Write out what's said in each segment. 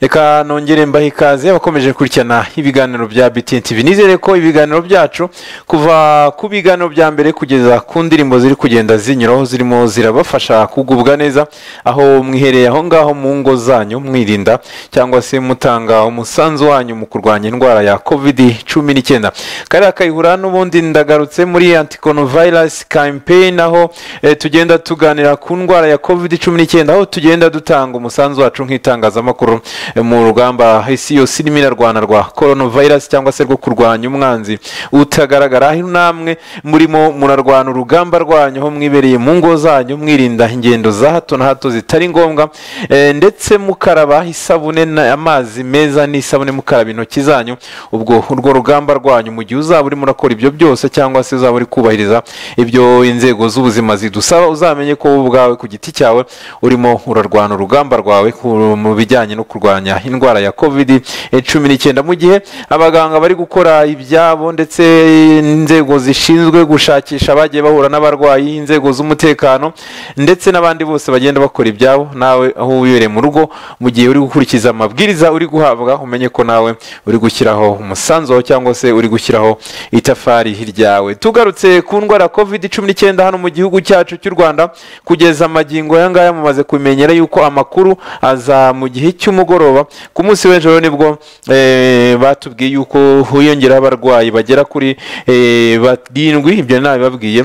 reka nongere mbahe ikaze abakomeje gukurikirana ibiganiro bya BTN TV nizere ko ibiganiro byacu kuva ku biganiro bya mbere kugeza ku ndirimbo ziri kugenda zinyuraho zirimo zirabafasha kugubwa neza aho mwihereye aho ngaho mu ngo zanyu mwirinda cyangwa se mutanga umusanzu wanyu mu kurwanya indwara ya covid cumi n'icyenda. Kariya kayihura n'ubundi ndagarutse muri anticonovirus campaign aho eh, tugenda tuganira ku ndwara ya covid cumi n'icyenda aho tugenda dutanga umusanzu wacu nk'itangazamakuru. Mu rugamba isi yose irimo irarwana rwa coronavirus cyangwa se rwo kurwanya umwanzi. Utagaragara aho namwe murimo murarwana urugamba rwanyu aho mwibereye mu ngo zanyu mwirinda ingendo za hato na hato zitari ngombwa eh, ndetse mukaraba isabune amazi meza n'isabune mukaraba intoki zanyu. Ubwo urwo rugamba rwanyu mu gihe uzaba urimo urakora ibyo byose cyangwa se uzaba uri kubahiriza ibyo inzego z'ubuzima zidusaba uzamenye ko wowe ubwawe ku giti cyawe urimo urarwana urugamba rwawe mu bijyanye no kurwanya indwara ya covid cumi n'icyenda. Mu gihe abaganga bari gukora ibyabo ndetse inzego zishinzwe gushakisha abagiye bahura n'abarwayi inzego z'umutekano ndetse n'abandi bose bagenda bakora ibyabo nawe aho wibereye mu rugo mu gihe uri gukurikiza amabwiriza uri guhabwa umenye ko nawe uri gushyiraho umusanzu wawe cyangwa se uri gushyiraho itafari ryawe. Tugarutse ku ndwara ya covid cumi n'icyenda hano mu gihugu cyacu cy'u rwanda. Kugeza amagingo aya ngaya mumaze kumenyera yuko amakuru aza mu gihe cy'umugoroba. Ku munsi w'ejo ni bwo eh, batubwiye yuko hiyongeraho abarwayi bagera kuri eh, barindwi ibyo nabibabwiye.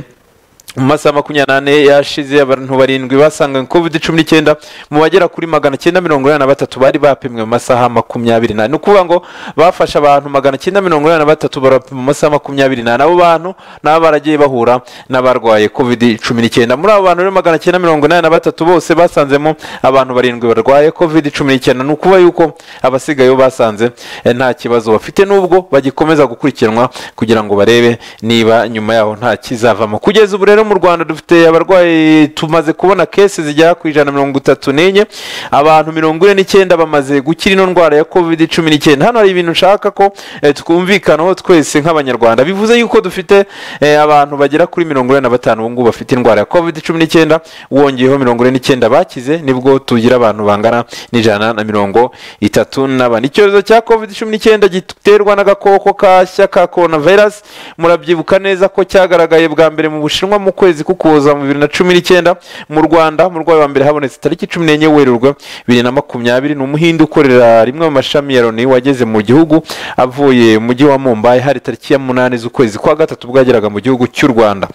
Mu masaha makumyabiri n'ane yashize abantu barindwi basanganywe covid cumi n'icyenda mu bagera kuri magana cyenda mirongo inani na batatu bari bapimwe mu masaha makumyabiri n'ane. Ni ukuvuga ngo bafashe abantu magana cyenda mirongo inani na batatu barapima mu masaha makumyabiri n'ane. Abo bantu nabo baragiye bahura n'abarwaye covid cumi n'icyenda. Muri abo bantu rero magana cyenda mirongo inani na batatu bose basanzemo abantu barindwi barwaye covid cumi n'icyenda. Ni ukuvuga yuko abasigaye basanze eh, nta kibazo bafite. N'ubwo bagikomeza gukurikiranwa kugira ngo barebe niba nyuma yaho nta kizavamo. Kugeza ubu rero mu rwanda dufite abarwayi tumaze kubona kesi zigera ku ijana na mirongo itatu n'enye. Abantu mirongo ine n'icyenda bamaze gukira ino ndwara ya covid cumi n'icyenda. Hano hari ibintu nshaka ko eh, twumvikanaho twese nk'abanyarwanda. Bivuze yuko dufite eh, abantu bagera kuri mirongo ine na batanu ubu ngubu bafite indwara ya covid cumi n'icyenda. Wongeyeho mirongo ine n'icyenda bakize ni bwo tugira abantu bangana n'ijana na mirongo itatu na bane. Icyorezo cya covid cumi n'icyenda giterwa n'agakoko kashya ka coronavirus. Murabyibuka neza ko cyagaragaye bwa mbere mu bushinwa mu kwezi k'ukuboza mu bibiri na cumi n'icyenda mu rwanda umurwayi wa mbere habonetse tariki cumi n'enye werurwe bibiri na makumyabiri ni umuhinde ukorera rimwe mu mashami ya loni wageze mu gihugu avuye mu mujyi wa mumbai hari tariki ya munani z'ukwezi kwa gatatu ubwo yageraga mu gihugu cy'u rwanda.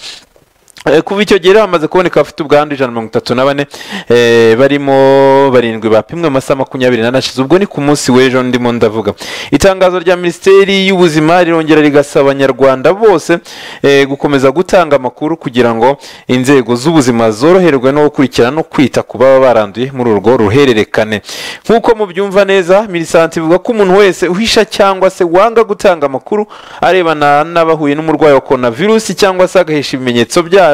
Kuva icyo gihe rero hamaze kuboneka abafite ubwandu ijana na mirongo itatu na bane eh, barimo barindwi bapimwe mu masaha makumyabiri n'ane ashize ubwo ni ku munsi w'ejo ndimo ndavuga. Itangazo rya minisiteri y'ubuzima rirongera rigasaba abanyarwanda bose eh, gukomeza gutanga amakuru kugira ngo inzego z'ubuzima zoroherwe no gukurikirana no kwita ku baba baranduye muri urwo ruhererekane. Nk'uko mubyumva neza minisante ivuga ko umuntu wese uhisha cyangwa se wanga gutanga amakuru arebana n'abahuye n'umurwayi wa coronavirus cyangwa se agahisha ibimenyetso byayo.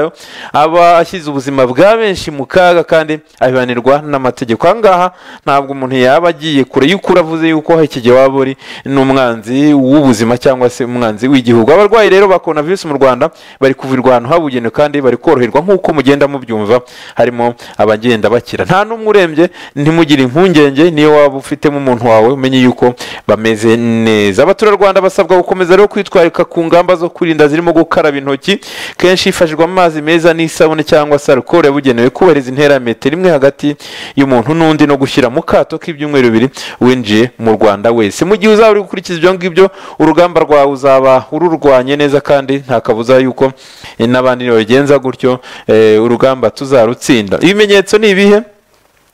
Aba ashyize ubuzima bwa benshi mu kaga kandi abihanirwa n'amategeko. Aha ngaha ntabwo umuntu yaba agiye kure y'uko uravuze yuko iki gihe waba uri n'umwanzi w'ubuzima cyangwa se umwanzi w'igihugu. Abarwayi rero ba coronavirus mu rwanda bari kuvirwa ahantu habugenewe kandi bari koroherwa nk'uko mugenda mubyumva harimo abagenda bakira. Nta n'umwe urembye ntimugire impungenge niyo waba ufitemo umuntu wawe umenye yuko bameze neza. Abaturarwanda basabwa gukomeza rero kwitwararika ku ngamba zo kwirinda zirimo gukaraba intoki. Kenshi hifashishwa amazi meza n'isabune cyangwa se alukoro yabugenewe kubahiriza intera metero imwe hagati y'umuntu n'undi no gushyira mu kato k'ibyumweru bibiri winjiye mu rwanda wese. Mu gihe uzaba uri gukurikiza ibyo ngibyo urugamba rwawe uzaba ururwanye neza kandi nta kabuza yuko n'abandi nibabigenza gutyo eh, urugamba tuzarutsinda. Ibimenyetso ni ibihe?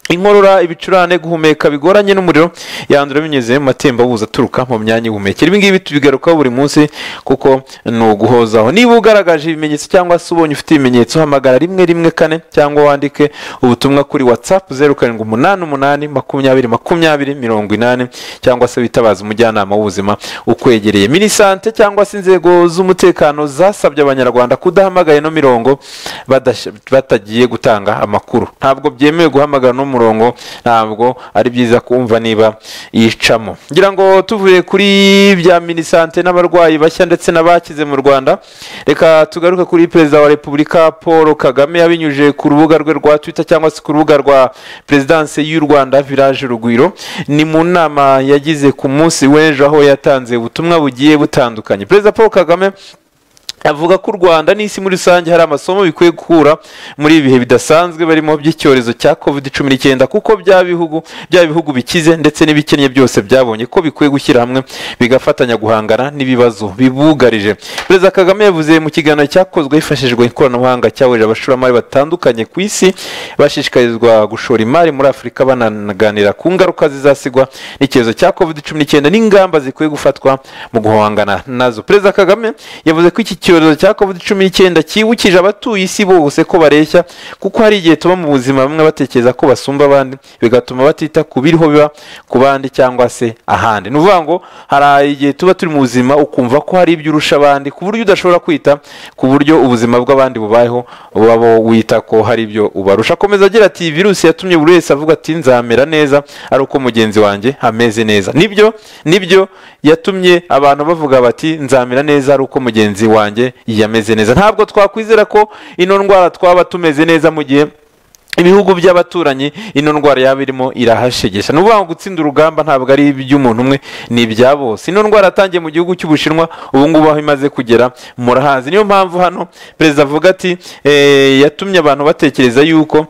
Inkorora ibicurane guhumeka bigoranye n'umuriro. Yandura binyuze mu matembabuzi aturuka mu myanya y'ubuhumekero. Ibi ngibi tubigarukaho buri munsi kuko ni uguhozaho niba ugaragaje ibimenyetso cyangwa se ubonye ufite ibimenyetso hamagara rimwe rimwe kane cyangwa wandike ubutumwa kuri watsapu zeru karindwi umunani umunani makumyabiri makumyabiri mirongo inani cyangwa se witabaza umujyanama w'ubuzima ukwegereye. Minisante cyangwa se inzego z'umutekano zasabye abanyarwanda kudahamagara ino mirongo batagiye gutanga amakuru. Ntabwo byemewe guhamagara no umurongo ntabwo ari byiza kumva niba yicamo. Ngira ngo tuvuye kuri bya minisante n'abarwayi bashya ndetse n'abakize mu rwanda reka tugaruke kuri perezida wa repubulika paul kagame yabinyujije ku rubuga rwe rwa twitter cyangwa se ku rubuga rwa perezidanse y'u rwanda village rugwiro. Ni mu nama yagize ku munsi w'ejo aho yatanze ubutumwa bugiye butandukanye. Perezida paul kagame avuga ko u rwanda n'isi muri rusange hari amasomo bikwiye gukura muri ibi bihe bidasanzwe barimo by'icyorezo cya covid cumi n'icyenda kuko bya bihugu bya bihugu bikize ndetse n'ibikennye byose byabonye ko bikwiye gushyira hamwe bigafatanya guhangana n'ibibazo bibugarije. Perezida kagame yavuze mu kiganiro cyakozwe hifashishijwe ikoranabuhanga cyahurije abashoramari batandukanye ku isi bashishikarizwa gushora imari muri afurika banaganira ku ngaruka zizasigwa n'icyorezo cya covid cumi n'icyenda n'ingamba zikwiye gufatwa mu guhangana nazo. Perezida kagame yavuze ko iki icyorezo cya covid cumi n'icyenda cyibukije abatuye isi bose ko bareshya kuko hari igihe tuba mu buzima bamwe batekereza ko basumba abandi bigatuma batita ku biriho biba ku bandi cyangwa se ahandi. Ni ukuvuga ngo hari igihe tuba turi mu buzima ukumva ko hari ibyo urusha abandi ku buryo udashobora kwita ku buryo ubuzima bw'abandi bubayeho waba wita ko hari ibyo ubarusha. Akomeza agira ati virusi yatumye buri wese avuga ati nzamera neza ari uko mugenzi wanjye ameze neza ni byo ni byo yatumye abantu bavuga bati nzamera neza ari uko mugenzi wanjye yameze neza. Ntabwo twakwizera ko ino ndwara twaba tumeze neza mu gihe ibihugu by'abaturanyi ino ndwara yaba irimo irahashegesha ni ukuvuga ngo gutsinda urugamba ntabwo ari iby'umuntu umwe ni ibya bose. Ino ndwara yatangiye mu gihugu cy'ubushinwa ubu ngubu aho imaze kugera murahazi. Niyo mpamvu hano perezida avuga ati yatumye abantu batekereza yuko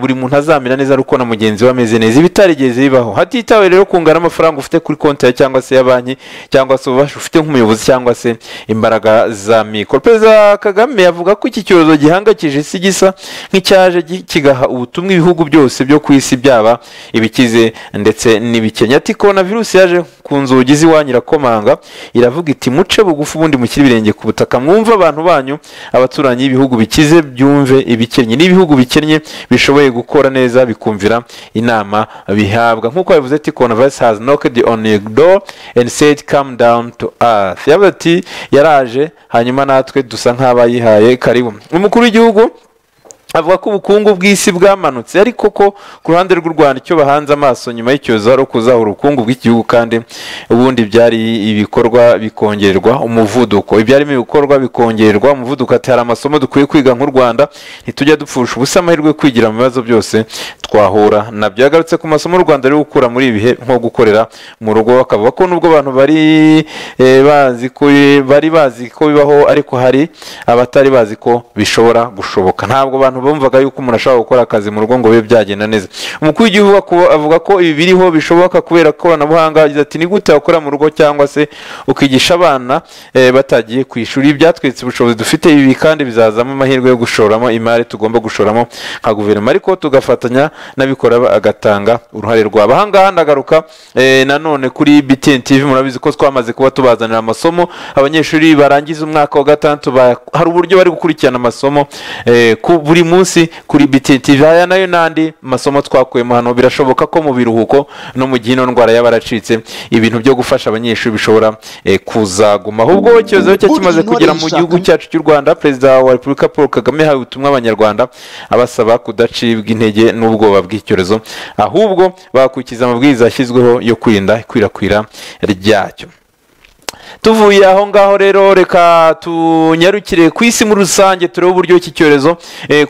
buri muntu azamera neza ari uko na mugenzi we ameze neza. Ibitarigeze bibaho. Hatitawe rero kungana amafaranga ufite kuri konti yawe cyangwa se ya banki cyangwa se ububasha ufite nk'umuyobozi cyangwa se imbaraga za mikoro. Perezida kagame avuga ko iki cyorezo gihangayikije isi gisa nk'icyaje kigaha ubutumwa ibihugu byose byo ku isi byaba ibikize ndetse n'ibikenya. Ati korona virusi yaje ku nzugi z'iwanyu irakomanga iravuga iti muce bugufi ubundi mushyire ibirenge ku butaka. Mwumve abantu banyu abaturanyi b'ibihugu bikize byumve ibikennye n'ibihugu bikennye bishoboye gukora neza bikumvira inama bihabwa. Nk'uko yavuze ati korona virusi hazi nokedi on your door and said come down to earth. Yavuze ati yaraje hanyuma natwe dusa nk'abayihaye karibu. Umukuru w'igihugu avuga ko ubukungu bw'isi bwamanutse ariko ko ku ruhande rw'u rwanda icyo bahanze amaso nyuma y'icyorezo ari ukuzahura ubukungu bw'igihugu kandi ubundi byari ibikorwa bikongererwa umuvuduko. Ibyarimo ibikorwa bikongererwa umuvuduko ati hari amasomo dukwiye kwiga nk'u rwanda ntitujya dupfusha ubusa amahirwe yo kwigira mu bibazo byose twahura na byo. Yagarutse ku masomo u rwanda ruri gukura muri ibi bihe nko gukorera mu rugo bakavuga ko nubwo abantu bari bazi ko bari bazi ko bibaho ariko hari abatari bazi ko bishobora gushoboka. Ntabwo abantu bumvaga yuko umuntu ashobora gukora akazi mu rugo ngo bibe byagenda neza. Umukuru w'igihugu avuga ko ibi biriho bishoboka kubera koranabuhanga yagize ati ni gute wakora mu rugo cyangwa se ukigisha abana batagiye ku ishuri? Byatwitse ubushobozi dufite ibi kandi bizazamo amahirwe yo gushoramo imari tugomba gushoramo nka guverinoma. Ariko tugafatanya n'abikora agatanga uruhare rwabo. Ahangaha ndagaruka nanone kuri BTN TV murabizi ko twamaze kuba tubazanira amasomo. Abanyeshuri barangiza umwaka wa gatandatu hari uburyo bari gukurikirana amasomo buri munsi kuri BTN aya na yo n'andi masomo twakuyemo hano birashoboka ko mu biruhuko no mu gihe ino ndwara yaba yaracitse ibintu byo gufasha abanyeshuri bishobora kuzaguma. Ahubwo icyorezo cye kimaze kugera mu gihugu cyacu cy'u rwanda perezida wa repubulika paul kagame yahawe ubutumwa abanyarwanda abasaba kudacibwa intege n'ubwoba bw'icyorezo. Ahubwo bakurikiza amabwiriza yashyizweho yo kwirinda ikwirakwira ryacyo. Tuvuye aho ngaho rero reka tunyarukire ku isi muri rusange turebe uburyo iki cyorezo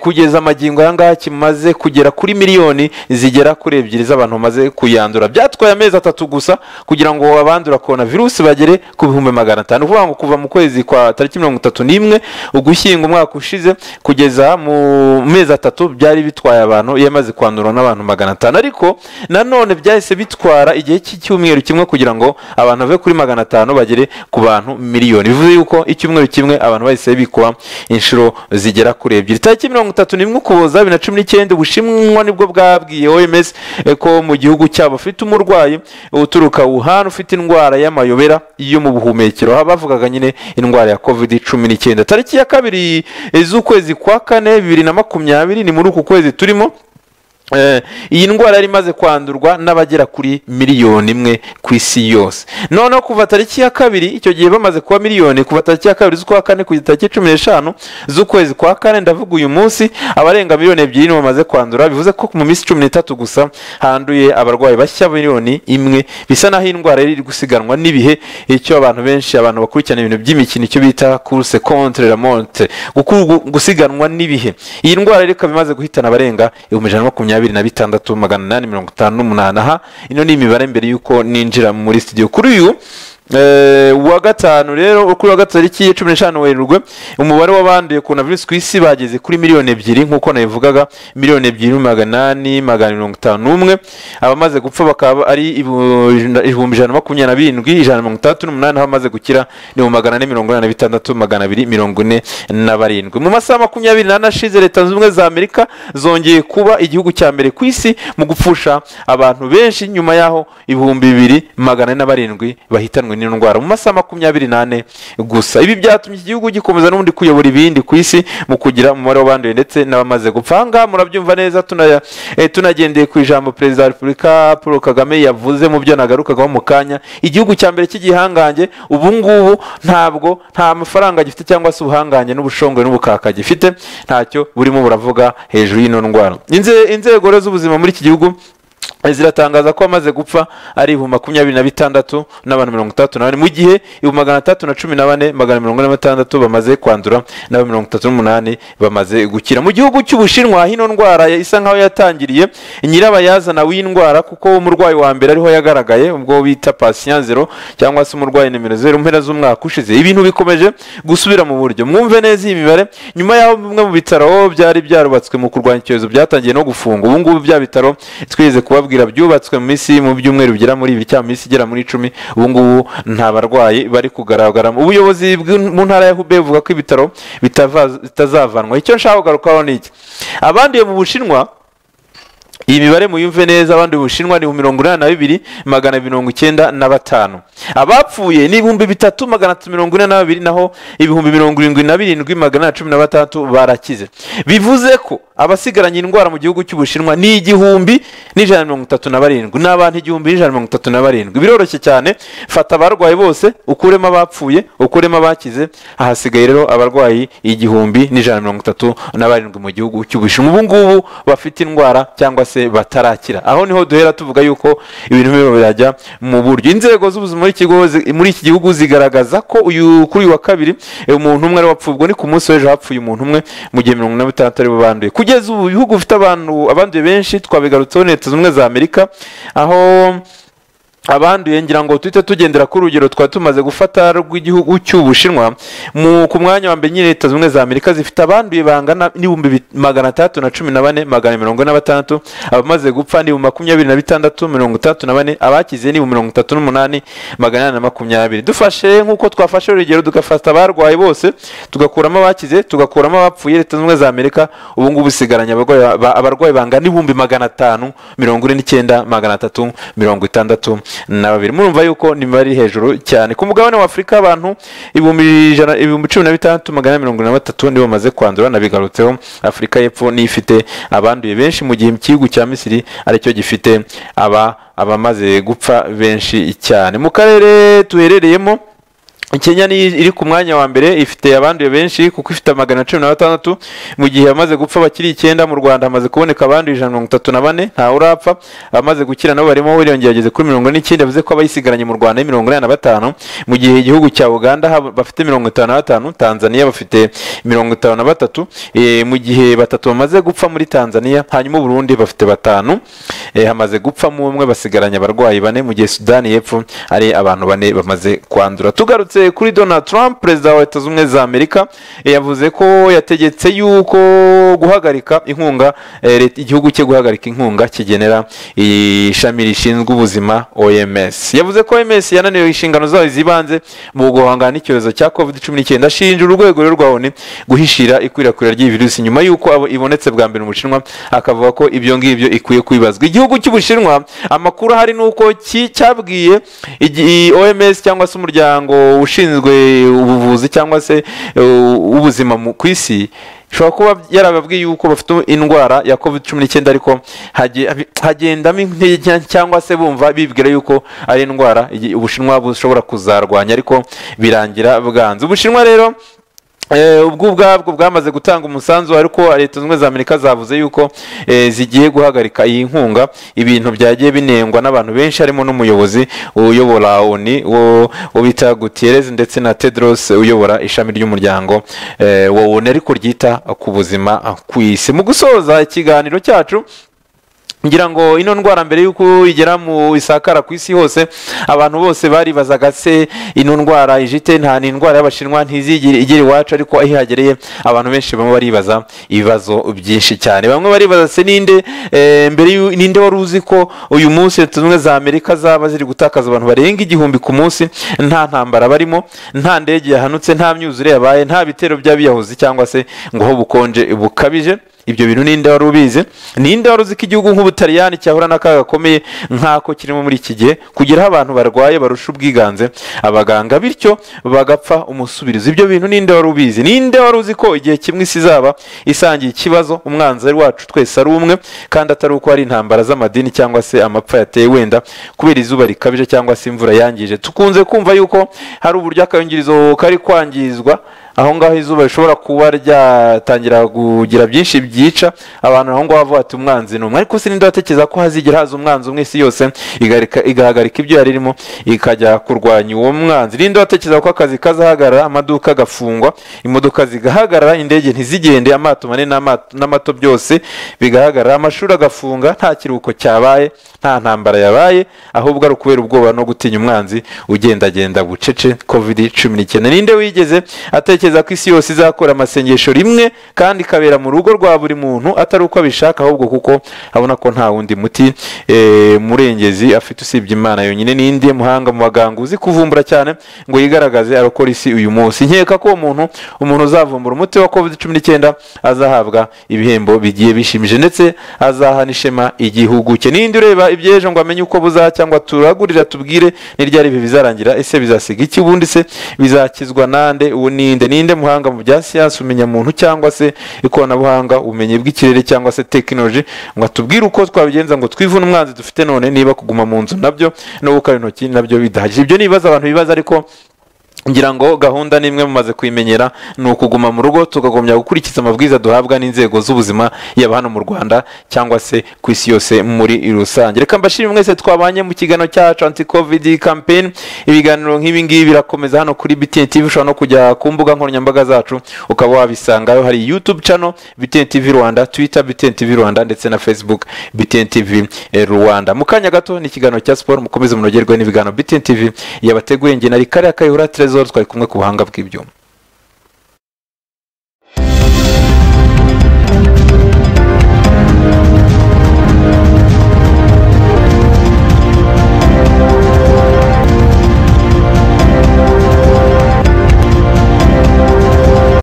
kugeza amagingo aya ngaya kimaze kugera kuri miliyoni zigera kuri ebyiri z'abantu bamaze kuyandura. Byatwaye amezi atatu gusa kugira ngo abandura korona virusi bagere ku bihumbi magana atanu. Uvuga ngo kuva mu kwezi kwa tariki mirongo itatu n'imwe ugushyinga umwaka ushize kugeza mu mezi atatu byari bitwaye abantu yamaze kwandura n'abantu magana atanu. Ariko nanone byahise bitwara igihe cy'icyumweru kimwe kugira ngo abantu bave kuri magana atanu bagere ku bantu miliyoni. Bivuze yuko icyumweru kimwe abantu bahise bikuba inshuro zigera kuri ebyiri. Tariki mirongo itatu n'imwe ukuboza bibiri na cumi n'icyenda ubushinwa ni bwo bwabwiye oms ko mu gihugu cyabo ufite umurwayi uturuka wuhan ufite indwara y'amayobera yo mu buhumekero. Bavugaga nyine indwara ya covid cumi n'icyenda. Tariki ya kabiri z'ukwezi kwa kane bibiri na makumyabiri ni muri uku kwezi turimo. Eh, iyi ndwara yari imaze kwandurwa n'abagera kuri miliyoni imwe ku isi yose. Noneho kuva tariki ya kabiri icyo gihe bamaze kuba miliyoni kuva tariki ya kabiri z'ukwa kane kugeza tariki cumi n'eshanu z'ukwezi kwa kane ndavuga uyu munsi abarenga miliyoni ebyiri nibo bamaze kwandura. Bivuze ko mu minsi cumi n'itatu gusa handuye abarwayi bashya miliyoni imwe. Bisa naho iyi ndwara iri gusiganwa n'ibihe icyo abantu benshi abantu bakurikirana ibintu by'imikino icyo bita kurse contre la montre. Guku- gusiganwa n'ibihe. Iyi ndwara rero ikaba imaze guhitana abarenga ibihumbi ijana na makumyabiri na bitandatu magana inani mirongo itanu n'umunani aha. Ino ni imibare mbere y'uko ninjira muri studio. Kuri uyu eh, wa gatanu rero kuri wa gatatu tariki cumi n'eshanu werurwe. Umubare w'abanduye coronavirus ku isi bageze kuri miliyoni ebyiri nk'uko nabivugaga miliyoni ebyiri magana inani magana mirongo itanu n'umwe. Abamaze gupfa bakaba ari ibihumbi ijana na makumyabiri na birindwi ijana na mirongo itandatu n'umunani abamaze gukira ni mu magana ane mirongo inani na bitandatu magana abiri mirongo ine na barindwi. Mu masaha makumyabiri n'ane ashize leta zunze ubumwe za amerika zongeye kuba igihugu cya mbere ku isi mu gupfusha abantu benshi nyuma y'aho ibihumbi bibiri magana ane na barindwi bahitanwe n'ino ndwara mu masaha makumyabiri n'ane gusa. Ibi byatumye iki gihugu gikomeza n'ubundi kuyobora ibindi ku isi mu kugira umubare w'abanduye ndetse n'abamaze gupfa. Aha ngaha murabyumva neza eh, tunagendeye ku ijambo perezida wa repubulika paul kagame yavuze mu byo nagarukagaho mu kanya. Igihugu cya mbere cy'igihangange ubu ngubu ntabwo nta mafaranga gifite cyangwa se ubuhangange n'ubushongwe n'ubukaka gifite. Ntacyo burimo buravuga hejuru y'ino ndwara. Inze- inzego z'ubuzima muri iki gihugu ziratangaza ko bamaze gupfa ari ibihumbi makumyabiri na bitandatu n'abantu mirongo itandatu na bane. Mu gihe ibihumbi magana atandatu na cumi na bane magana mirongo ine na batandatu bamaze kwandura n'abo mirongo itatu n'umunani bamaze gukira. Mu gihugu cy'ubushinwa hino ndwara isa nkaho yatangiriye nyirabayazana w'indwara kuko umurwayi wa mbere ariho yagaragaye ubwo bita patient zero cyangwa se umurwayi nimero zeru mpera z'umwaka ushize. Ibintu bikomeje gusubira mu buryo. Mwumve neza iyi mibare. Nyuma y'aho bimwe mu bitaro byari byarubatswe mu kurwanya icyorezo byatangiye no gufunga. Ubu ngubu bya bitaro twigeze kubabwira byubatswe mu minsi mu byumweru bigera muri ibiri cyangwa minsi igera muri icumi ubu ngubu nta barwayi bari kugaragaramo. Ubuyobozi mu ntara ya hube buvuga ko ibitaro bitazavanwa. Icyo nshaka kugarukaho ni iki? Abanduye mu bushinwa iyi mibare muyumve neza abandi bushinwa ni mirongo inani na bibiri magana mirongo icyenda na batanu. Abapfuye ni ibihumbi bitatu magana atatu mirongo ine na babiri naho ibihumbi mirongo irindwi na birindwi magana cumi na batandatu barakize. Bivuze ko abasigaranye indwara mu gihugu cy'ubushinwa ni igihumbi n'ijana na mirongo itatu na barindwi. Ni abantu igihumbi n'ijana na mirongo itatu na barindwi. Biroroshye cyane. Fata abarwayi bose ukuremo abapfuye ukuremo abakize. Ahasigaye rero abarwayi igihumbi n'ijana na mirongo itatu na barindwi mu gihugu cy'ubushinwa ubu ngubu bafite indwara cyangwa se batarakira. Aho ni ho duhera tuvuga yuko ibintu birimo birajya mu buryo. Inzego z'ubuzima muri iki gihugu zigaragaza ko uyu kuri uyu wa kabiri eh, umuntu umwe ari wapfuye. Ubwo ni ku munsi w'ejo hapfuye umuntu umwe mu gihe mirongo ine na bitandatu ari bo banduye. Kugeza ubu ibihugu bifite abantu abanduye benshi twabigarutseho leta zunze ubumwe za amerika aho abanduye ngira ngo tuhite tugendera ku rugero twari tumaze gufata rw'igihugu cy'ubushinwa ku mwanya wa mbere nyine leta ubumwe za amerika zifite abanduye bangana n'ibihumbi bi- magana atandatu na cumi na bane magana mirongo ine na batandatu abamaze gupfa ni ibihumbi makumyabiri na bitandatu mirongo itandatu na bane abakize ni ibihumbi mirongo itatu n'umunani magana inani na makumyabiri. Dufashe nk'uko twafashe urugero tugafata abarwayi bose tugakuramo abakize tugakuramo abapfuye leta ubumwe za amerika ubu ngubu isigaranye abarwayi ba- abarwayi bangana ibihumbi magana atanu mirongo ine n'icyenda magana atatu mirongo itandatu. Na babiri murumva yuko ni imibare iri hejuru cyane. Ku mugabane wa afurika abantu ibihumbi cumi na bitandatu magana mirongo ine na batatu nibo bamaze kwandura nabigarutseho afurika y'epfo niyo ifite abanduye benshi. Mu gihe igihugu cya misiri ari cyo gifite aba abamaze gupfa benshi cyane. Mu karere tuherereyemo Kenya ni iri ku mwanya wa mbere ifite abanduye benshi kuko ifite magana cumi na batandatu. Mu gihe abamaze gupfa bakiri icyenda mu rwanda hamaze kuboneka abanduye ijana na mirongo itatu na bane ntawe urapfa. Abamaze gukira nabo barimo biriyongera bageze kuri mirongo n'icyenda bivuze ko abayisigaranye mu rwanda ari mirongo inani na batanu. Mu gihe igihugu cya uganda bafite mirongo itanu na batanu tanzania bafite mirongo itanu na batatu. Eh, mu gihe batatu bamaze gupfa muri tanzania hanyuma uburundi bafite batanu. Eh, hamaze gupfamo umwe basigaranye abarwayi bane. Mu gihe sudani y'epfo ari abantu bane bamaze kwandura. Tugarutse kuri donald trump perezida wa leta zunze za amerika eh, yavuze ko yategetse yuko guhagarika inkunga eh, igihugu cye guhagarika inkunga kigenera ishami rishinzwe ubuzima oms yavuze ko oms yananiwe inshingano zayo zibanze mu guhangana n'icyorezo cya covid cumi n'icyenda ashinja urwego rwa onu guhishira ikwirakwira ry'iyi virusi nyuma y'uko ibonetse bwa mbere mu bushinwa akavuga ko ibyo ngibyo ikwiye kwibazwa. Igihugu cy'ubushinwa amakuru ahari ni uko cyabwiye oms cyangwa se umuryango ushinzwe ubuvuzi cyangwa se uh, ubuzima ku isi ushobora kuba yarababwiye yuko bafite indwara ya covid cumi n'icyenda ariko hage- hagendamo intege cyangwa se bumva bibwira yuko ari indwara ubushinwa bushobora kuzarwanya ariko birangira bwanze. Ubushinwa rero ubwo ubwabwo bwamaze gutanga umusanzu ariko leta zunze za amerika zavuze yuko eh, zigiye guhagarika iyi nkunga. Ibintu byagiye binengwa n'abantu benshi harimo n'umuyobozi uyobora oni wo bita gutierrez ndetse na tedros uyobora ishami ry'umuryango. Eh, wa ariko ryita ku buzima ku isi. Mu gusoza ikiganiro cyacu ngira ngo ino ndwara mbere y'uko igera mu isakara ku isi hose abantu bose baribazaga se ino ndwara ijite nta ni indwara y'abashinwa ntizigire igera iwacu ariko aho ihagereye abantu benshi bamwe baribaza ibibazo byinshi cyane. Bamwe baribaza se ninde eh, mbere ninde wari uzi ko uyu munsi leta zunze za amerika zaba ziri gutakaza abantu barenga igihumbi ku munsi? Nta ntambara barimo nta ndege yahanutse nta myuzure yabaye nta bitero by'abiyahuzi cyangwa se ngo ho bukonje bukabije. Ibyo bintu ninde wari ubizi. Ninde wari uzi ko igihugu nk'ubutaliyani cyahura n'akaga gakomeye nk'ako kirimo muri iki gihe kugeraho abantu barwaye barusha ubwiganze. Abaganga bityo bagapfa umusubirizo ibyo bintu ninde wari ubizi. Ninde wari uzi ko igihe kimwe isi izaba isangiye ikibazo umwanzi wacu twese ari umwe kandi atari uko hari intambara z'amadini cyangwa se amapfa yateye wenda kubera izuba rikabije cyangwa se imvura yangije. Tukunze kumva yuko hari uburyo akayungirizo kari kwangizwa aho ngaho izuba rishobora kuba ryatangira kugira byinshi byica abantu aho ngaho bavuga ati umwanzi ni umwe. Ariko sininde watekereza ko hazigera haza umwanzi umwe isi yose igahagarika ibyo yari irimo ikajya kurwanya uwo mwanzi. Ninde watekereza ko akazi kazahagarara amaduka agafungwa imodoka zigahagarara indege ntizigende amato manini n'amato- byose bigahagarara amashuri agafunga nta kiruhuko cyabaye nta ntambara yabaye ahubwo ari ukubera ubwoba no gutinya umwanzi ugendagenda bucece covid cumi n'icyenda ninde wigeze atekereza ko isi yose izakora amasengesho rimwe kandi ikabera mu rugo rwa buri muntu atari uko abishaka ahubwo kuko abona ko nta wundi muti eh, murengezi afite usibye imana yonyine. N'indi muhanga mu baganga uzi kuvumbura cyane ngo yigaragaze arokora isi uyu munsi. Nkeka ko uwo muntu umuntu uzavumbura umuti wa covid cumi n'icyenda azahabwa ibihembo bigiye bishimije ndetse azaha n'ishema igihugu cye. Ninde ureba iby'ejo ngo amenye uko buzacya ngo turagurira tubwire n'iryari ibi bizarangira? Ese bizasiga iki? Ubundi se bizakizwa nande? Uwo ninde ninde muhanga mu bya siyansi umenya muntu cyangwa se ikoranabuhanga ubumenyi bw'ikirere cyangwa se tekinoloji ngo atubwire uko twabigenza ngo twivune umwanzi dufite none niba kuguma mu nzu na byo no gukaraba intoki na byo bidahagije. Ibyo ni ibibazo abantu bibaza ariko ngira ngo gahunda nimwe mumaze kuyimenyera ni ukuguma mu rugo tukagombya gukurikiza amabwiriza duhabwa n'inzego z'ubuzima yaba hano mu rwanda cyangwa se ku isi yose muri rusange. Reka mbashimire mwese twabanye mu kiganiro cyacu anti covid campaign. Ibiganiro nk'ibi ngibi birakomeza hano kuri btn tv ushobora no kujya ku mbuga nkoranyambaga zacu ukaba wabisangayo. Hari youtube channel btn tv rwanda twitter btn tv rwanda ndetse na facebook btn tv eh, rwanda. Mu kanya gato ni ikiganiro cya siporo mukomeze munogerwe n'ibiganiro btn tv yabateguye nge na rikariya kayihura trezor twari kumwe ku buhanga bw'ibyuma.